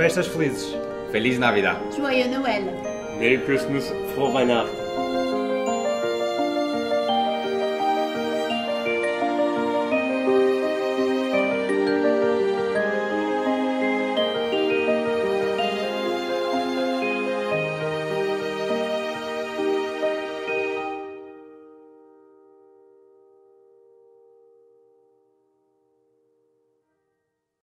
Festas felizes. Feliz Navidad. Joyeux Noël. Merry Christmas, Frohe Weihnachten.